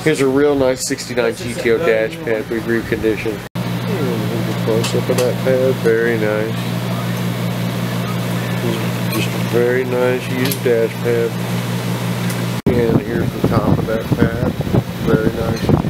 Here's a real nice 69 GTO dash pad we've reconditioned. Close up of that pad. Very nice. Just a very nice used dash pad. And here's the top of that pad. Very nice